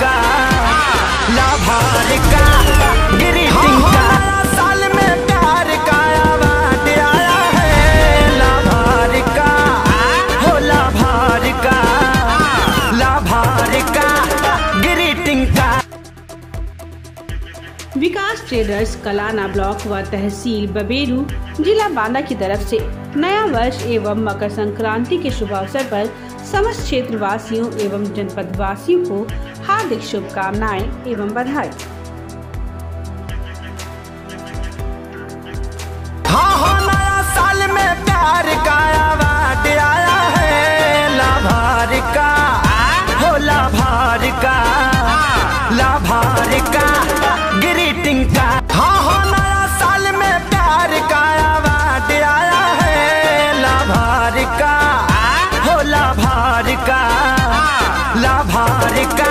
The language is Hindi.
का हाँ। लाभार हाँ, हाँ। साल में प्यार का अवार्ड हो। लाभार का ट्रेडर्स, कलाना ब्लॉक व तहसील बबेरू जिला बांदा की तरफ़ से नया वर्ष एवं मकर संक्रांति के शुभ अवसर पर समस्त क्षेत्र वासियों एवं जनपद वासियों को हार्दिक शुभकामनाएँ एवं बधाई। हाँ हाँ नया साल में प्यार का अवार्ड आया है, लाभार का, हो लाभार का लाभार का। ग्रीटिंग का हाँ हो, नया साल में प्यार का अवार्ड आया है। लाभार का, हो लाभार का लाभार का।